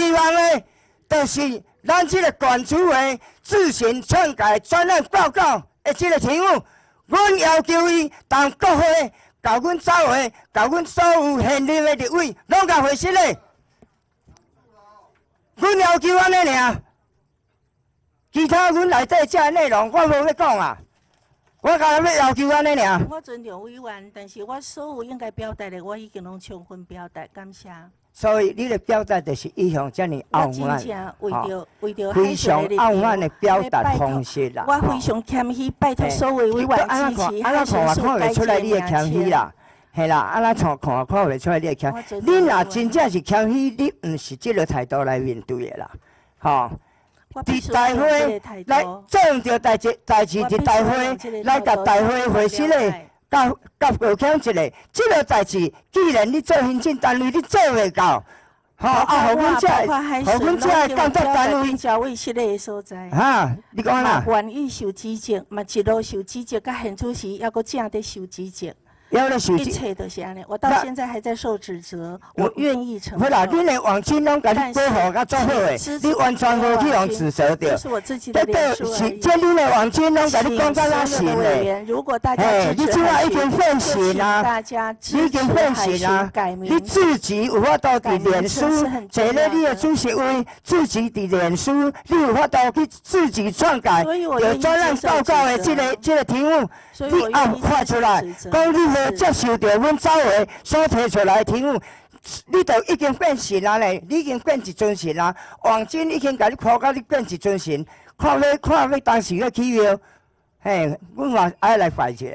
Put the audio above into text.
希望的，就是咱这个管主委自行篡改专案报告的这个题目，阮要求伊同国会甲阮召回，甲阮所有现任的立委拢甲回信嘞。阮要求安尼尔，其他阮内底这内容我无要讲啊，我甲要要求安尼尔。我尊重委员，但是我所有应该表达的，我已经拢充分表达，感谢。所以你的表达就是一向这么傲慢，正为着为着非常傲慢的表达方式啦。我非常谦虚，拜托嘿所有委你员支持看，安怎看我看改袂出来你的谦虚啦，系啦，安怎看看看袂出来你的谦虚。你若真正是谦虚，你毋是即个态度来面对的啦，吼。我伫大会来度做着代志代志，伫大会来甲大会会师咧，甲甲国强一个，即个代志，既然你做行政单位，你做袂到，吼啊，互阮这包括海互阮遮的工作单位，交委室的所在。哈，你讲啦，愿意受指责，嘛一路受指责，甲现主时还阁正在受指责，一责。切都是安尼。我到现在还在受指责，我我愿意承好啦，受。恁的王金拢甲你保护甲做好诶，你完全无去用指责着。这是我自己的脸书而已。是这恁的王金拢甲你讲到哪行请所有的委？员，如果大家嘿，支持你即摆已海巡经奉就请行啊大家你支持已经奉海行啊巡改！名。你自己有法度伫脸书坐咧你的主席位，自己伫脸书，你有法度去自己篡改有专案报告的这个这个题目，所以我你按愿意看出来接受指，责讲你无是接受到阮走的所提出来的题目。你就已经变神啊咧，你已经变一尊神啊！王金已经甲你夸到你变一尊神，看你看你当时要起庙，嘿，阮嘛爱来拜一下。